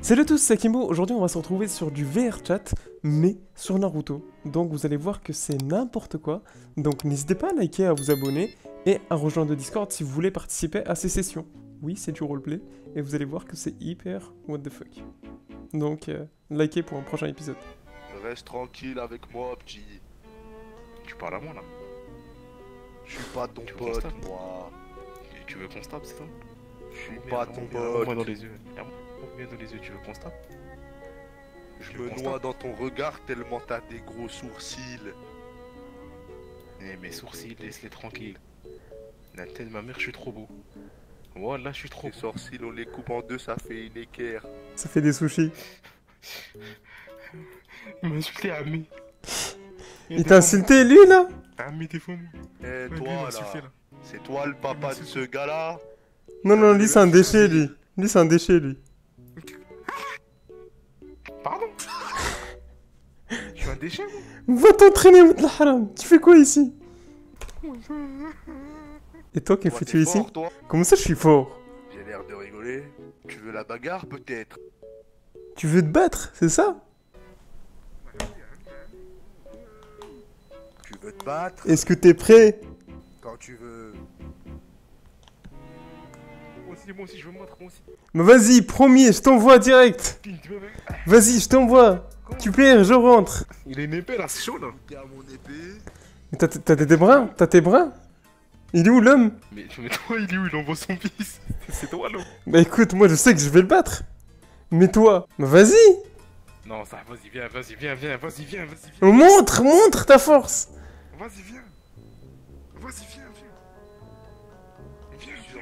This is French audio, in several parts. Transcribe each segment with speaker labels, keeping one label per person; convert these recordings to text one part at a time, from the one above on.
Speaker 1: Salut à tous, c'est Akimbo. Aujourd'hui, on va se retrouver sur du VR chat, mais sur Naruto. Donc, vous allez voir que c'est n'importe quoi. Donc, n'hésitez pas à liker, à vous abonner et à rejoindre le Discord si vous voulez participer à ces sessions. Oui, c'est du roleplay et vous allez voir que c'est hyper what the fuck. Donc, euh, likez pour un prochain épisode.
Speaker 2: Reste tranquille avec moi, petit.
Speaker 3: Tu parles à moi là
Speaker 2: Je suis pas ton
Speaker 3: Tu
Speaker 2: pote, moi.
Speaker 3: Et Tu veux qu'on se tape, c'est ça?
Speaker 2: Je suis pas ton pote.
Speaker 3: Moi dans les yeux. Moi dans les yeux, tu se tape
Speaker 2: Je
Speaker 3: Tu
Speaker 2: me noie dans ton regard tellement t'as des gros sourcils.
Speaker 3: Eh, mes sourcils, laisse-les tranquilles. La tête de ma mère, je suis trop beau. Voilà, je suis trop
Speaker 2: Tes sourcils, on les coupe en deux, ça fait une équerre.
Speaker 1: Ça fait des sushis.
Speaker 3: Il m'a insulté, Ami.
Speaker 1: Il t'a insulté, lui, là?
Speaker 3: Ami, t'es fou.
Speaker 2: Eh, toi, là,
Speaker 3: là.
Speaker 2: c'est toi le papa de ce gars-là?
Speaker 1: Non, non, lui, c'est un déchet, lui. Lui, c'est un déchet, lui.
Speaker 3: Déchet,
Speaker 1: Va t'entraîner, haram. Tu fais quoi ici Et toi, que
Speaker 2: Toi,
Speaker 1: fais-tu
Speaker 2: t'es
Speaker 1: ici
Speaker 2: fort, toi
Speaker 1: Comment ça, je suis fort
Speaker 2: J'ai l'air de rigoler. Tu veux la bagarre, peut-être
Speaker 1: Tu veux te battre, c'est ça
Speaker 2: Tu veux te battre
Speaker 1: Est-ce que t'es prêt
Speaker 2: quand tu veux.
Speaker 3: Moi aussi, moi aussi, je veux me battre, moi aussi.
Speaker 1: Bah vas-y, premier, je t'envoie direct. Vas-y, je t'envoie. Tu perds, je rentre.
Speaker 3: Il a une épée là, c'est chaud là.
Speaker 2: T'es mon épée
Speaker 1: Mais T'as t'as des bras T'as tes bras Il est où l'homme?
Speaker 3: Mais, mais toi, il est où? Il envoie son fils. C'est toi, là.
Speaker 1: Bah écoute, moi je sais que je vais le battre. Mais toi, bah vas-y
Speaker 3: Non, ça, vas-y, viens, vas-y, viens, viens, vas-y, viens, vas-y, viens.
Speaker 1: Montre, montre ta force
Speaker 3: Vas-y, viens. Vas-y, viens, viens.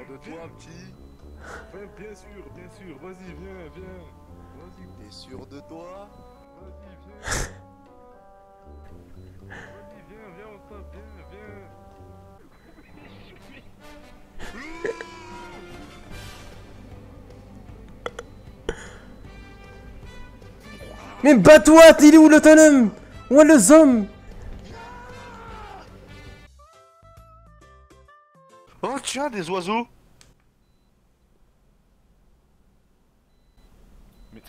Speaker 2: De toi, petit
Speaker 3: bien sûr, bien sûr. Vas-y, viens, viens. Vas-y,
Speaker 2: T'es sûr de toi?
Speaker 3: Vas-y, viens. Vas-y, viens, viens, on tape, viens, viens.
Speaker 1: Mais bats-toi, il est où l'autonome Où est le zombie
Speaker 2: Des oiseaux
Speaker 3: Mais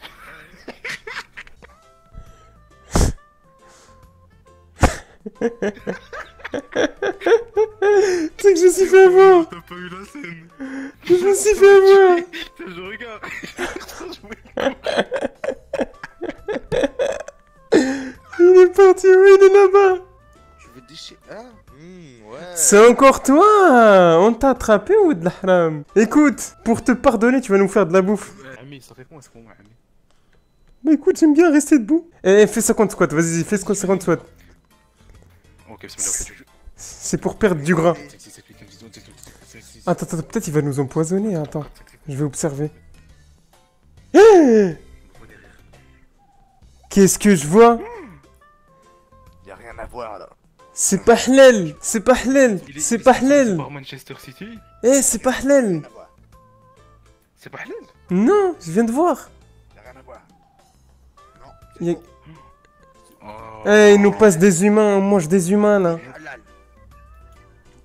Speaker 1: Tu sais que je me suis fait avoir
Speaker 3: T'as pas eu la scène.
Speaker 1: Je me suis fait avoir
Speaker 3: Je regarde.
Speaker 1: Il est parti, oui, il est là-bas
Speaker 2: Tu veux déchirer Hein Hmm, ouais.
Speaker 1: C'est encore toi On t'a attrapé ou de la haram Écoute, pour te pardonner, tu vas nous faire de la bouffe. Bah écoute, j'aime bien rester debout. Eh, fais 50 squats, vas-y, fais 50 squats. C'est pour perdre du gras.
Speaker 3: 6, 7, 8, 9, 10, 11, 12, 13, 14, 15, 16, 17,
Speaker 1: Attends, attends, peut-être il va nous empoisonner, attends. Je vais observer. Eh Qu'est-ce que je vois
Speaker 2: Y'a rien à voir là.
Speaker 1: C'est pas halal C'est pas halal C'est pas halal
Speaker 3: Manchester City
Speaker 1: Eh, c'est pas halal.
Speaker 3: C'est pas halal
Speaker 1: Non, je viens de voir.
Speaker 2: Y'a rien à voir. Non.
Speaker 3: Oh.
Speaker 1: Eh, il nous passe des humains, on mange des humains là.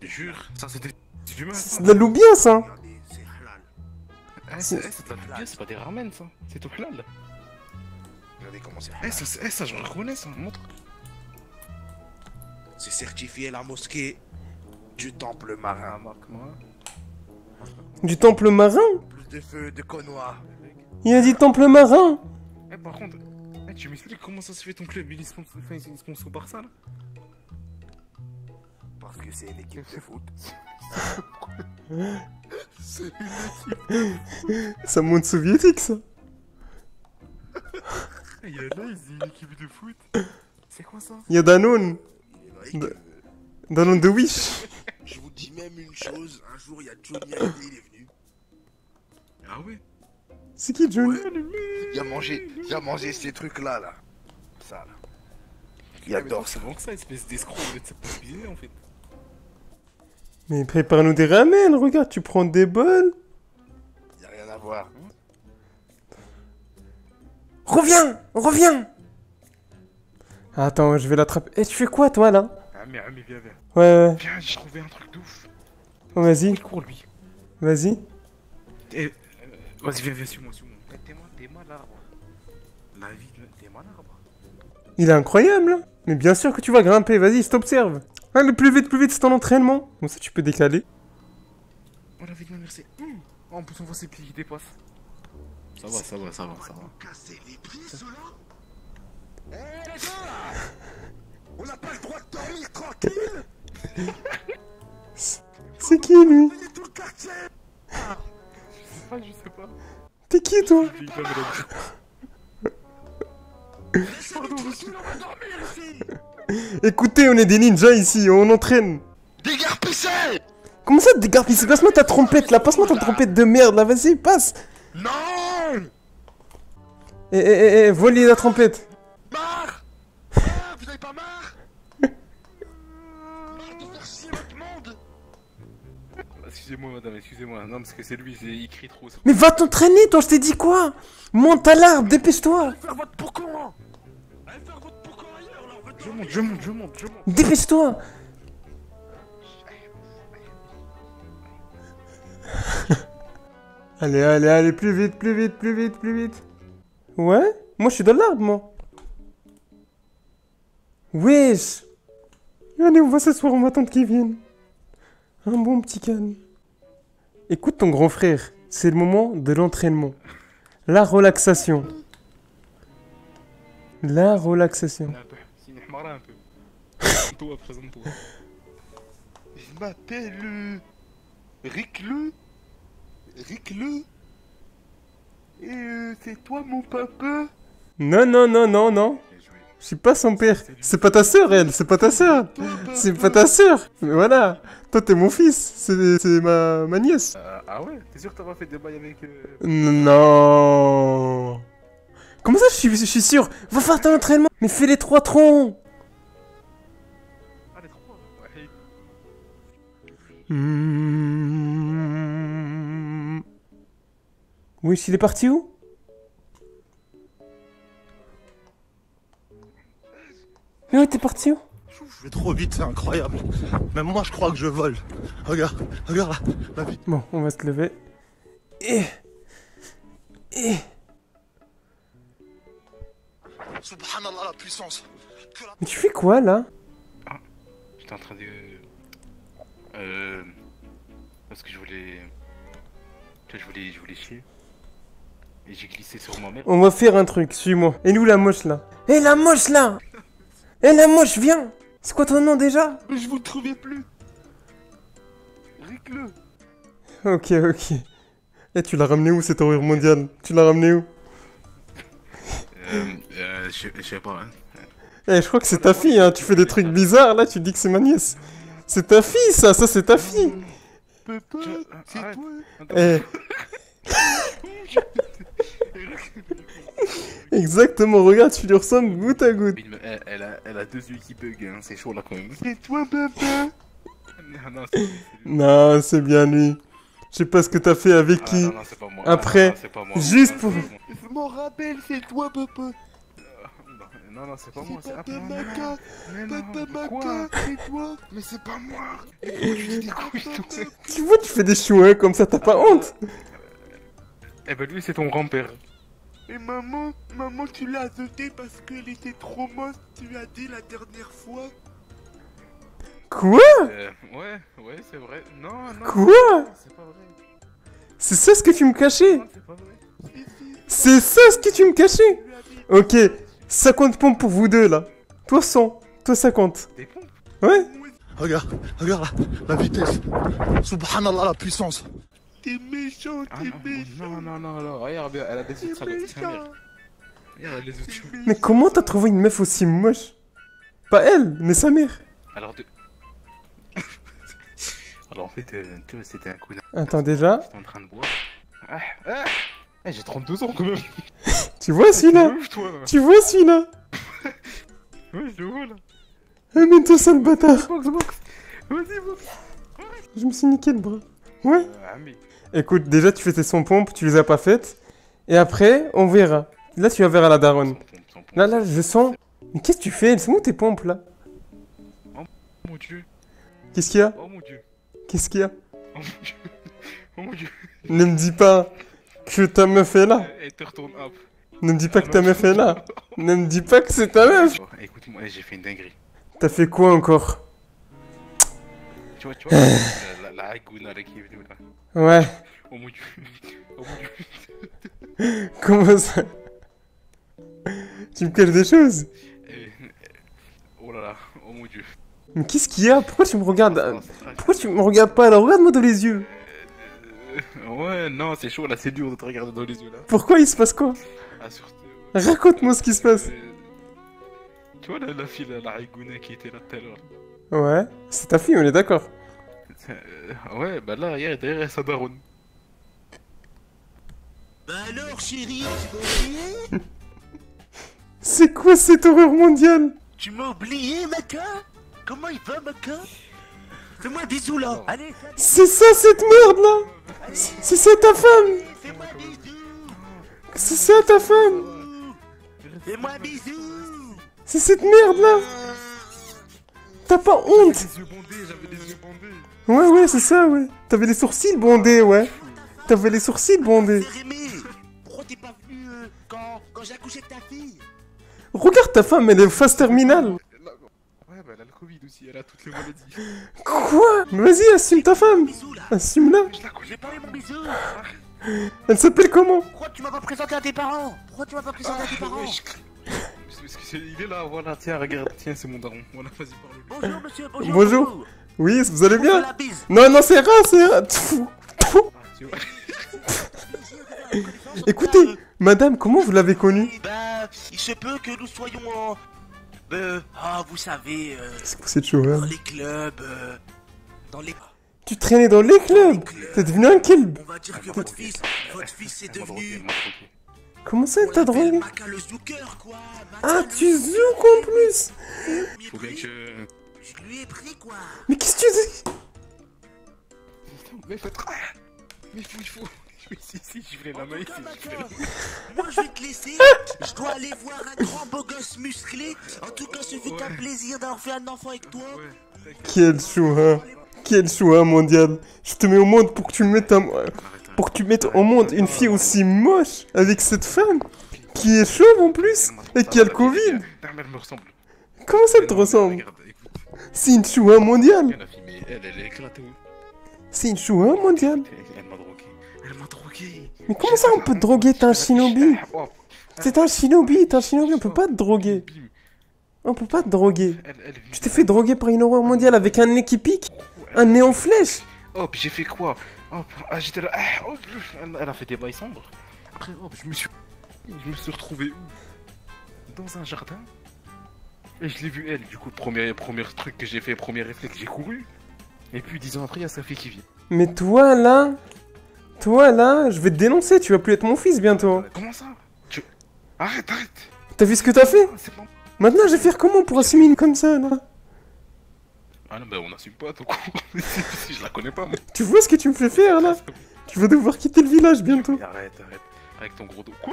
Speaker 3: Jure, ça c'est des ça.
Speaker 1: C'est de la loubia ça
Speaker 2: Regardez, c'est halal.
Speaker 3: Eh, c'est eh, c'est de la loubia, c'est pas des ramen ça. C'est tout halal.
Speaker 2: Regardez comment c'est
Speaker 3: Eh, c'est- eh, ça je reconnais ça, montre.
Speaker 2: C'est certifié la mosquée du temple marin.
Speaker 3: Marque-moi.
Speaker 1: Du temple marin?
Speaker 2: Plus de feu de connois.
Speaker 1: Il a dit temple marin?
Speaker 3: Eh, par contre, eh, tu m'expliques comment ça se fait ton club Il est sponsor, enfin, il est sponsor par ça là?
Speaker 2: Parce que c'est une équipe de foot. c'est
Speaker 1: Ça monte soviétique ça
Speaker 3: Eh, il y a là, il une équipe de foot. C'est quoi ça?
Speaker 1: Il y a Danone
Speaker 2: une
Speaker 1: De- Danone de Wish
Speaker 2: Je vous dis même une chose, un jour il y a Johnny Hallyday, il est venu.
Speaker 3: Ah ouais
Speaker 1: C'est qui Johnny
Speaker 2: Il a mangé, il a mangé ces trucs là là. Ça là. Il
Speaker 3: Ah,
Speaker 2: adore ça.
Speaker 3: C'est bon que ça, espèce d'escroc, vous êtes cuisiner en fait.
Speaker 1: Mais prépare-nous des ramen, regarde, tu prends des bols
Speaker 2: Il y a rien à voir.
Speaker 1: Reviens Reviens Attends, je vais l'attraper. Eh, tu fais quoi toi là?
Speaker 3: Ah mais, ah mais viens, viens.
Speaker 1: Ouais, ouais.
Speaker 3: Viens, j'ai trouvé un truc de ouf.
Speaker 1: Oh, vas-y,
Speaker 3: Il court lui.
Speaker 1: vas-y.
Speaker 3: Eh, euh, vas-y, viens, viens, suis-moi, suis-moi. Eh, T'es moi, t'es moi, l'arbre. La vie de- des malarbres.
Speaker 1: Il est incroyable. hein. Mais bien sûr que tu vas grimper. Vas-y, je t'observe. Allez, plus vite, plus vite, c'est ton entraînement. Comme ça, tu peux décaler.
Speaker 3: Oh la vie de ma mère, c'est. Hum. Oh, en plus, on voit ses pieds qui dépassent. Ça va, ça va, ça va, ça va.
Speaker 2: Casser les prix, ceux-là Eh les gars On n'a pas le droit de dormir tranquille
Speaker 1: C'est qui, lui
Speaker 2: tout le quartier
Speaker 3: Je sais pas, je sais pas.
Speaker 1: T'es qui, toi Écoutez, on est des ninjas ici, on entraîne.
Speaker 2: Dégarpissez
Speaker 1: Comment ça, dégarpisse Passe-moi ta trompette, là. Passe-moi ta trompette de merde, là. Vas-y, passe.
Speaker 2: Non
Speaker 1: Eh, eh, eh, eh, voler la trompette.
Speaker 3: Excusez-moi, madame, excusez-moi. Non, parce que c'est lui, c'est- il crie trop.
Speaker 1: Mais va t'entraîner, toi, je t'ai dit quoi? Monte à l'arbre, dépêche-toi.
Speaker 2: Faire votre pourquoi Allez faire votre pourquoi ailleurs, là,
Speaker 3: Je monte, je monte, je monte, je monte.
Speaker 1: Dépêche-toi. allez, allez, allez, plus vite, plus vite, plus vite, plus vite. Ouais? Moi, je suis dans l'arbre, moi. Wesh Allez, on va s'asseoir, on va attendre qu'il vienne. Un bon petit calme. Écoute ton grand frère, c'est le moment de l'entraînement. La relaxation. La relaxation.
Speaker 2: Je m'appelle Ricleux. Ricleux. Et euh, c'est toi mon papa?
Speaker 1: Non, non, non, non, non. Je suis pas son père. C'est pas ta sœur, elle. C'est pas ta sœur. C'est pas ta sœur. Mais voilà. Toi, t'es mon fils. C'est ma, ma nièce.
Speaker 3: Euh, ah ouais? T'es sûr que t'as pas fait des bails avec. Euh...
Speaker 1: Non. Comment ça, je suis, je suis sûr? Va faire ton entraînement. Mais fais les trois troncs.
Speaker 3: Ah, les trois Ouais.
Speaker 1: Oui, il est parti où? Parti où
Speaker 4: Je vais trop vite, c'est incroyable. Même moi, je crois que je vole. Regarde, regarde là, la vie.
Speaker 1: Bon, on va se lever. Et... Et...
Speaker 4: Subhanallah, la puissance. La-
Speaker 1: Mais tu fais quoi, là?
Speaker 3: J'étais en train de. Euh. Parce que je voulais. Tu vois, je voulais, je voulais chier. Et j'ai glissé sur mère.
Speaker 1: On va faire un truc, suis-moi. Et nous, la moche, là? Eh, la moche, là Eh, la moche, viens C'est quoi ton nom, déjà?
Speaker 2: Mais je vous le trouvais plus Rick-le
Speaker 1: Ok, ok. Eh, tu l'as ramené où, cette horreur mondiale Tu l'as ramené où?
Speaker 3: Euh. euh je je sais pas, hein.
Speaker 1: Eh, je crois que c'est ta fille, hein. Tu fais des trucs bizarres, là, tu dis que c'est ma nièce. C'est ta fille, ça Ça, c'est ta fille
Speaker 2: Papa,
Speaker 3: Je-
Speaker 2: c'est toi.
Speaker 1: Eh... Exactement, regarde, tu lui ressembles goutte à goutte.
Speaker 3: Elle, a, elle a deux yeux qui bug, hein. c'est chaud là quand même.
Speaker 2: C'est toi papa
Speaker 3: Non, non, c'est c'est lui.
Speaker 1: Non, c'est bien lui. Je sais pas ce que t'as fait avec
Speaker 3: Ah,
Speaker 1: qui.
Speaker 3: non, non, c'est pas moi.
Speaker 1: Après,
Speaker 3: Ah, non, c'est pas moi.
Speaker 1: juste pour-.
Speaker 2: Je m'en rappelle, c'est toi papa
Speaker 3: Non, non, c'est pas moi.
Speaker 2: C'est
Speaker 3: ah,
Speaker 2: Papa Maca
Speaker 3: Mais non,
Speaker 2: Papa
Speaker 3: quoi
Speaker 2: Maca, c'est toi
Speaker 3: Mais c'est pas moi Tu
Speaker 1: vois, tu fais des chouins comme ça, t'as pas honte
Speaker 3: Eh ben lui, c'est ton grand-père.
Speaker 2: Mais maman, maman, tu l'as azoté parce qu'elle était trop moche, tu as dit la dernière fois.
Speaker 1: Quoi?
Speaker 3: Euh, ouais, ouais, c'est vrai. Non, non.
Speaker 1: Quoi?
Speaker 3: C'est pas vrai.
Speaker 1: C'est ça ce que tu me cachais?
Speaker 3: C'est
Speaker 1: ça ce que tu me cachais? Ok, 50 pompes pour vous deux là. Toi 100, toi 50.
Speaker 3: Des pompes?
Speaker 1: Ouais
Speaker 4: Regarde, regarde là, la vitesse. Subhanallah, la puissance.
Speaker 2: T'es méchant,
Speaker 3: Ah
Speaker 2: t'es
Speaker 3: non,
Speaker 2: méchant.
Speaker 3: non, non, non, non, regarde, elle a des
Speaker 2: méchant.
Speaker 3: Regarde, elle a des autres cheveux.
Speaker 1: Mais comment t'as trouvé une meuf aussi moche? Pas elle, mais sa mère.
Speaker 3: Alors, de... Alors, en fait, euh, c'était un coup
Speaker 1: Attends déjà,
Speaker 3: J'étais en train de boire. Ah, ah, eh, j'ai 32 ans quand même.
Speaker 1: tu vois celui-là?
Speaker 3: Toi.
Speaker 1: Tu vois celui-là?
Speaker 3: Ouais, je le vois, là.
Speaker 1: Amène-toi ça le bâtard
Speaker 3: Box, box. Vas-y, box.
Speaker 1: Je me suis niqué le bras. Ouais
Speaker 3: Euh, ami.
Speaker 1: Écoute, déjà tu fais tes 100 pompes, tu les as pas faites. Et après, on verra. Là tu vas vers à la daronne. Là, là, je sens... Mais qu'est-ce que tu fais? Elles sont où tes pompes là?
Speaker 3: Oh mon dieu.
Speaker 1: Qu'est-ce qu'il y a?
Speaker 3: Oh mon dieu.
Speaker 1: Qu'est-ce qu'il y a?
Speaker 3: Oh mon dieu. Oh mon dieu.
Speaker 1: Ne me dis pas que ta meuf est là.
Speaker 3: Elle te retourne.
Speaker 1: Ne me dis pas que ta meuf est là. Ne me dis pas que c'est ta meuf.
Speaker 3: Oh, Écoute-moi, j'ai fait une dinguerie.
Speaker 1: T'as fait quoi encore?
Speaker 3: Tu vois, tu vois, la, la, la Hagouna, là qui est venue là.
Speaker 1: Ouais.
Speaker 3: Au bout du. Au bout du.
Speaker 1: Comment ça Tu me caches des choses
Speaker 3: Euh, Oh là là, oh mon dieu.
Speaker 1: Mais qu'est-ce qu'il y a? Pourquoi tu me regardes?
Speaker 3: Oh.
Speaker 1: Pourquoi tu me regardes pas là? Regarde-moi dans les yeux.
Speaker 3: Euh, Ouais, non, c'est chaud là, c'est dur de te regarder dans les yeux là.
Speaker 1: Pourquoi il se passe quoi?
Speaker 3: Ah, surtout. ouais.
Speaker 1: Raconte-moi ce qui se passe.
Speaker 3: Euh, Tu vois la, la fille, la Hagouna qui était là tout à l'heure.
Speaker 1: Ouais. C'est ta fille, on est d'accord.
Speaker 3: Euh, ouais, bah là, hier, derrière sa daronne.
Speaker 2: Bah alors, chérie, tu m'as oublié
Speaker 1: C'est quoi cette horreur mondiale
Speaker 2: Tu m'as oublié, Maca Comment il va, Maca Fais-moi un bisou, là. Allez,
Speaker 1: C'est ça cette merde là C'est ça ta femme
Speaker 2: fais-moi un bisou
Speaker 1: C'est ça ta femme
Speaker 2: Fais-moi un bisou
Speaker 1: C'est cette merde là T'as pas honte. Ouais ouais c'est ça ouais. T'avais les sourcils bondés ouais. T'avais les sourcils bondés
Speaker 2: quand, j'ai accouché de ta fille
Speaker 1: Regarde ta femme elle est phase terminale
Speaker 3: Ouais, bah elle a le Covid aussi, elle a toutes les maladies.
Speaker 1: Quoi? Vas-y assume ta femme Assume-la
Speaker 3: Je la connais pas.
Speaker 2: mon bisou
Speaker 1: Elle s'appelle comment?
Speaker 2: Pourquoi tu m'as pas présenté à tes parents? Pourquoi tu m'as pas présenté à tes parents?
Speaker 3: Parce que c'est- il est là, voilà, tiens, regarde, tiens, c'est mon daron. Voilà, vas-y, parle.
Speaker 2: Bonjour, monsieur, bonjour
Speaker 1: Bonjour. Oui vous allez bien Non non c'est rare c'est tfou.
Speaker 3: Ah, tu vois.
Speaker 1: Écoutez Madame comment vous l'avez connue?
Speaker 2: Bah, il se peut que nous soyons en... Euh, ah, vous savez, euh,
Speaker 1: C'est quoi cette chose
Speaker 2: dans les clubs, euh, dans les...
Speaker 1: Tu traînais dans les clubs? T'es devenu un kelb
Speaker 2: On va dire que votre fils, votre fils est devenu...
Speaker 1: Comment ça t'as drogué
Speaker 2: Maca le Zooker, quoi.
Speaker 1: Ah tu zouk en plus.
Speaker 2: Je lui ai
Speaker 3: Faut bien
Speaker 2: pris,
Speaker 3: que.
Speaker 2: je lui ai pris, quoi.
Speaker 1: Mais qu'est-ce que tu dis?
Speaker 3: Mais faut Mais il faut, il faut. Oui, si, si, je voulais la main ici.
Speaker 2: Moi, je vais te laisser. Je dois aller voir un grand beau gosse musclé. En tout cas, ce fut un plaisir d'avoir fait un enfant avec toi.
Speaker 1: Quel chouin Quel chouin mondial Je te mets au monde pour que tu mettes un...
Speaker 3: Arrête,
Speaker 1: Pour que tu mettes au monde une fille aussi moche avec cette femme qui est chauve en plus et qui a le Covid.
Speaker 3: Non, mais elle me ressemble.
Speaker 1: Comment ça te ressemble. C'est une chouin mondiale. C'est une chouin mondiale Mais comment ça on peut te droguer T'es un shinobi?
Speaker 3: Oh,
Speaker 1: C'est un shinobi, t'es un shinobi, on peut pas te droguer. On peut pas te droguer Tu t'es fait droguer par une horreur mondiale avec un nez qui pique Un nez en flèche
Speaker 3: Oh, puis j'ai fait quoi? Oh, ah, j'étais là. Ah, oh, elle, a fait des bails sombres. Après, oh, je me suis. Je me suis retrouvé où? Dans un jardin. Et je l'ai vu elle. Du coup, premier, premier truc que j'ai fait, premier réflexe, j'ai couru. Et puis dix ans après, il y a sa fille qui vient.
Speaker 1: Mais toi là Toi là, je vais te dénoncer, tu vas plus être mon fils bientôt.
Speaker 3: Comment ça? Tu... Arrête, arrête.
Speaker 1: T'as vu ce que t'as fait?
Speaker 3: Ah.
Speaker 1: Maintenant je vais faire comment pour assumer une comme ça là?
Speaker 3: Ah non, bah on assume pas, tout coup. je la connais pas, moi.
Speaker 1: Tu vois ce que tu me fais faire là? Tu vas devoir quitter le village bientôt.
Speaker 3: Mais Arrête, arrête. Avec ton gros dos. Quoi?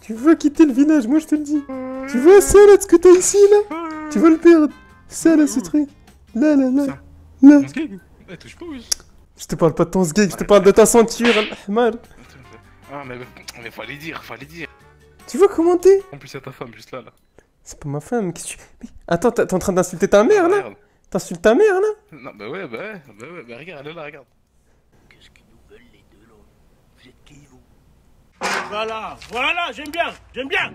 Speaker 1: Tu vas quitter le village, moi je te le dis. Tu vois ça là, ce que t'as ici là? Tu vas le perdre. Ça là, ce truc. Là, là, là.
Speaker 3: Ça.
Speaker 1: Là.
Speaker 3: Eh, touche pas, oui.
Speaker 1: Je te parle pas de ton sgeg, je te parle de ta ceinture, Ahmad
Speaker 3: Ah, mais, mais fallait dire, fallait dire.
Speaker 1: Tu vois comment t'es
Speaker 3: En plus, a ta femme juste là, là.
Speaker 1: C'est pas ma femme, qu'est-ce que tu... Mais attends, t'es en train d'insulter ta mère là?
Speaker 3: Regarde.
Speaker 1: T'insultes ta mère là?
Speaker 3: Non, bah ouais, bah ouais, bah ouais, bah regarde, elle est là, regarde.
Speaker 2: Qu'est-ce qu'ils nous veulent, les deux, là? Vous êtes qui, vous?
Speaker 5: Voilà, voilà, j'aime bien, j'aime bien.